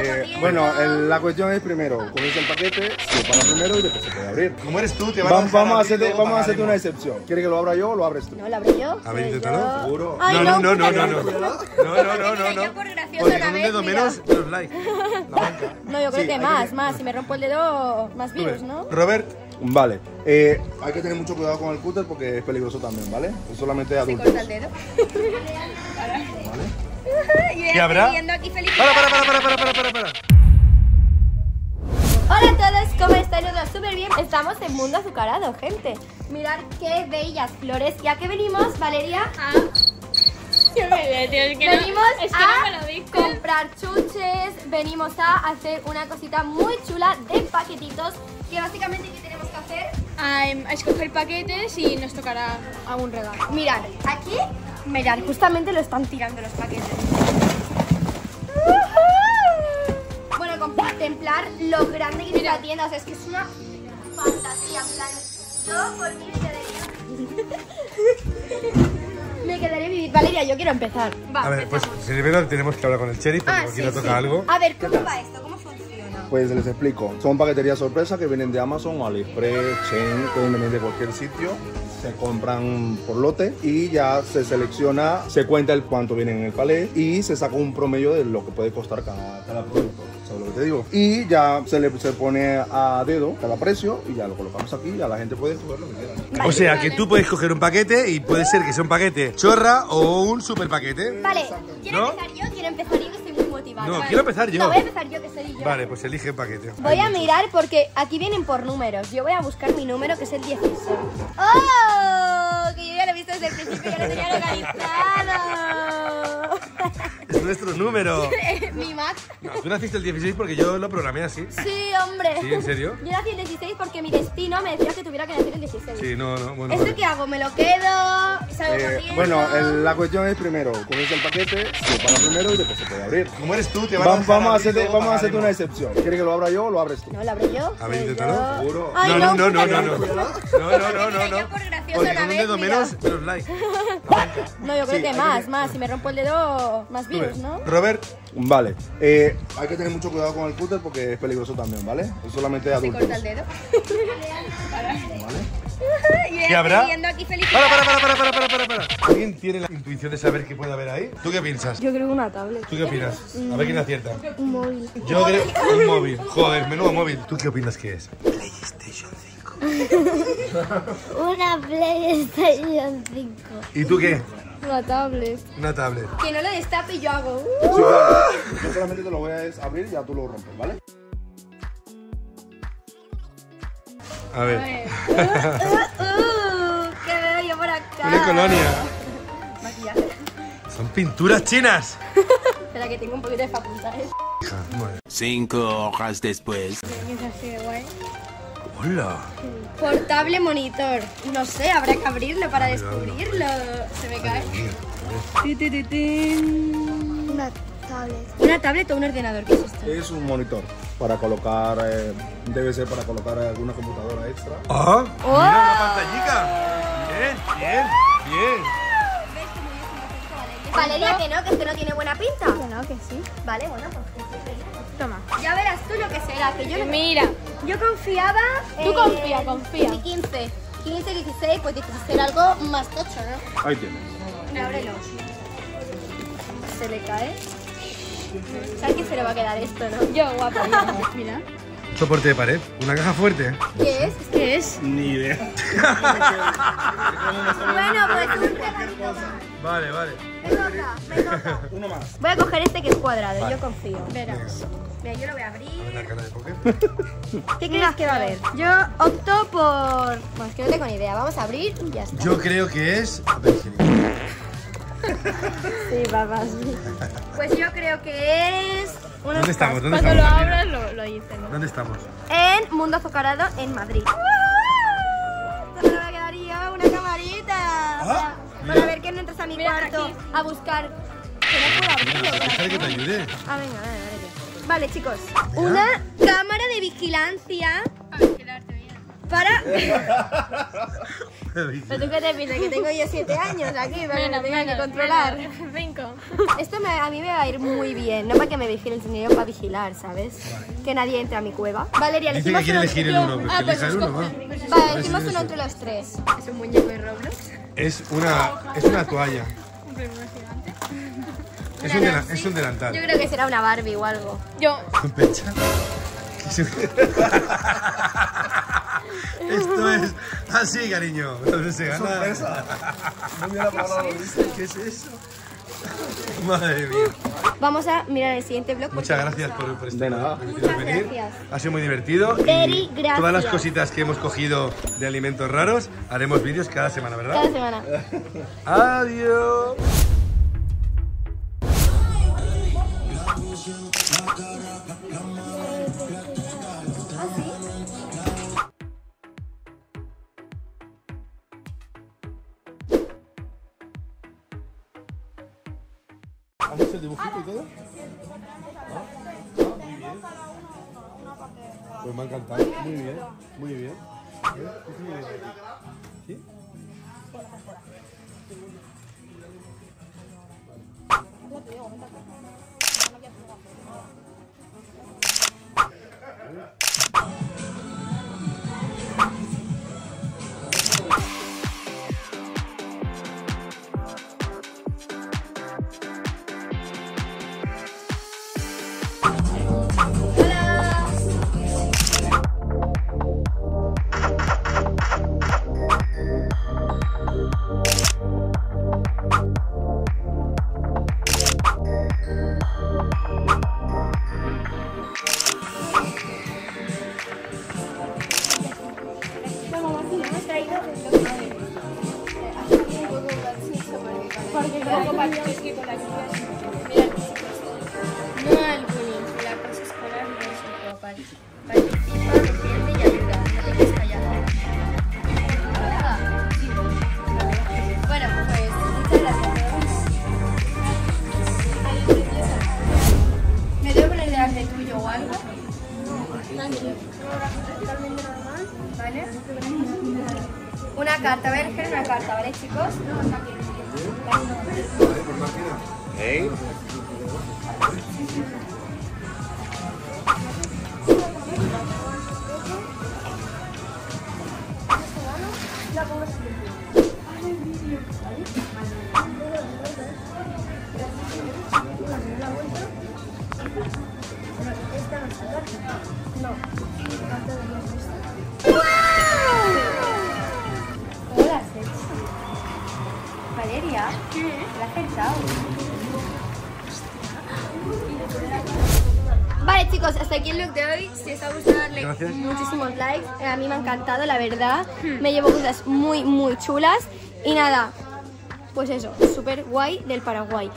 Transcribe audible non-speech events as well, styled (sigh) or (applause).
Eh, bueno, el- la cuestión es primero, comienza el paquete, se paga primero y después se puede abrir. ¿Cómo eres tú? Te van Vamos, dejar vamos a hacerte, vamos a hacerte una excepción. ¿Quieres que lo abra yo o lo abres tú? No, ¿la abrí yo? A ver, Sí, inténtalo. ¿Seguro? Ay, No, no, no, no, no, no. No, no, no, no, no. Yo por graciosa una con un dedo menos, los likes. (laughs) La banca. No, yo creo Sí, que más, que- más. Si me rompo el dedo, más ves. ¿no? Robert, Vale. Eh, hay que tener mucho cuidado con el cúter porque es peligroso también, ¿vale? Es solamente de Se adultos. corta el dedo. (laughs) ¿Vale? (laughs) ¿Qué habrá? aquí feliz. para, para, para, para, para, para, para. Hola a todos, ¿cómo estáis? Nosotros súper bien. Estamos en Mundo Azucarado, gente. Mirad qué bellas flores. ¿Y a qué venimos, Valeria? A... venimos a comprar chuches, venimos a hacer una cosita muy chula de paquetitos que básicamente ¿qué tenemos que hacer? a, a escoger paquetes y nos tocará algún regalo. Mirad, aquí, mirad, justamente lo están tirando los paquetes. Bueno, contemplar lo grande que es la tienda, o sea, es que es una fantasía, en plan, yo por mí me quedaría... (laughs) me quedaría vivir. Valeria, yo quiero empezar. Va, A ver, pues empezamos. primero tenemos que hablar con el sheriff porque Ah, aquí sí, le toca sí. algo. A ver, ¿cómo va esto? ¿Cómo funciona? Pues les explico. Son paqueterías sorpresa que vienen de Amazon, AliExpress, Chain, pueden venir de cualquier sitio. Se compran por lote y ya se selecciona, se cuenta el cuánto viene en el palé y se saca un promedio de lo que puede costar cada, cada producto. ¿Sabes lo que te digo? Y ya se le se pone a dedo cada precio y ya lo colocamos aquí y ya la gente puede coger lo que quiera. O sea, que tú puedes coger un paquete y puede ser que sea un paquete chorra o un super paquete. Vale, ¿quiero ¿No? empezar yo? Quiero empezar yo motivada. No, Vale. quiero empezar yo. No, voy a empezar yo que soy yo. Vale, pues elige paquete. Voy a mirar porque aquí vienen por números. Yo voy a buscar mi número que es el 16. ¡Oh! Que yo ya lo he visto desde el principio, ya lo tenía localizado. (laughs) Es nuestro número. (laughs) mi Mac. No, tú naciste el 16 porque yo lo programé así. Sí, hombre. ¿Sí, en serio? Yo nací el 16 porque mi destino me decía que tuviera que nacer el 16. Sí, no, no, bueno. ¿Esto vale. qué hago? ¿Me lo quedo? ¿Salgo Eh, bueno, el- la cuestión es primero, comienza el paquete, se paga primero y después se puede abrir. ¿Cómo eres tú? Te van Vamos, dejar vamos a hacerte, vamos a hacerte una excepción. ¿Quieres que lo abra yo o lo abres tú? ¿No lo abro yo? A ver, inténtalo. ¿Seguro? No, no, no, no, no, (laughs) no. No, no, no, no, una con un dedo menos, menos banca. No, yo creo que más, más. Si me rompo el dedo, más ves. ¿no? Robert, Vale. Eh, hay que tener mucho cuidado con el cúter porque es peligroso también, ¿vale? Es solamente de Se adultos. corta el dedo. (laughs) ¿Vale? (laughs) ¿qué habrá? Aquí feliz. Para, para, para, para, para, para. ¿Alguien tiene la intuición de saber qué puede haber ahí? ¿Tú qué piensas? Yo creo que una tablet. ¿Tú qué opinas? A ver quién acierta. Un móvil. Yo creo un móvil. Joder, menudo móvil. ¿Tú qué opinas que es? PlayStation 5. (laughs) Una PlayStation 5. ¿Y tú qué? Una tablet. Una tablet. Que no lo destape y yo hago. Sí. Yo solamente te lo voy a abrir y ya tú lo rompes, ¿vale? A ver. Uh, uh, ¿Qué veo yo por acá? Una colonia. Maquillaje. Son pinturas chinas. Espera que tengo un poquito de facultades. Madre. Cinco horas después. Es así de guay. Hola. Portable monitor. No sé, habrá que abrirlo para descubrirlo. Se me cae. Una tablet. ¿Una tablet o un ordenador? ¿Qué es esto? Es un monitor para colocar, eh, debe ser para colocar alguna computadora extra. Ah, mira una pantallica. Bien, bien, bien. Valeria, que no, que esto no tiene buena pinta. Que no, que sí. Vale, bueno, pues que sí. Toma. Ya verás tú lo que será, que yo no Mira. Yo confiaba. Tú en- confía, confía. Mi 15. 15, 16, pues 16 algo más tocho, ¿no? Ahí tienes. Ábrelo. Se le cae. ¿Sabes qué se le va a quedar esto, no? Yo, guapa. yo. (laughs) Mira. Soporte de pared. Una caja fuerte. ¿Qué es? ¿Qué es? Ni idea. (laughs) Bueno, pues un. Vale, vale. Me toca, me toca. (laughs) Uno más. Voy a coger este que es cuadrado, yo confío. Verás. Mira, yo lo voy a A ver abrir. la cara de poker. ¿Qué crees que va a haber? Yo opto por... Bueno, es que no tengo ni idea. Vamos a abrir y ya está. Yo creo que es. Sí, papá, sí. Pues yo creo que es... unos ¿Dónde estamos? ¿Dónde Cuando lo estamos? Abras lo, lo hice, ¿no? ¿Dónde estamos? En Mundo Azucarado en Madrid. Solo me va a quedar yo una camarita. Ah, para, para ver que no entras a mi Mira, cuarto aquí. a buscar. Que no puedo abrirlo. que te ayude. Ah, venga, vale, vale. Vale, chicos. Una cámara de vigilancia A vigilarte, mira. para. (laughs) ¿Pero tú qué te piensas? Que tengo yo 7 años aquí para que me tenga que controlar. Cinco. (laughs) Esto me- a mí me va a ir muy bien, no para que me vigilen, sino yo para vigilar, ¿sabes? Que nadie entre a mi cueva. Valeria, Dice elegimos que quiere uno- elegir el uno, pero Ah, pues el uno. Vale, elegimos uno entre los tres. Es un muñeco de Roblox. Es una, es una toalla. Un gigante. (laughs) Es un, dela- es un Yo delantal. creo que será una Barbie o algo. Yo. ¿Con pecha? ¿Qué es- (laughs) Esto es así, cariño. Entonces se gana. ¿Qué es eso? Madre mía. Vamos a mirar el siguiente porque- Muchas gracias por, por este De nada. Muchas venir. gracias. Ha sido muy divertido. Very y gracias. todas las cositas que hemos cogido de alimentos raros, haremos vídeos cada semana, Cada ¿verdad? semana. Adiós. ¿Has hecho el dibujito y todo? Ah, muy bien. Pues me ha encantado. Muy bien, muy bien. ¿Eh? ¿Qué se me viene aquí? ¿Sí? Delante tuyo o algo? ¿Vale? Una carta, voy a elegir una carta, ¿vale, chicos? ¿Eh? Valeria, ¿qué? La he acertado. Vale chicos, hasta aquí el look de hoy. Si os ha gustado darle Gracias. muchísimos likes. A mí me ha encantado, la verdad. Me llevo cosas muy, muy chulas. Y nada, pues eso, súper guay del Paraguay.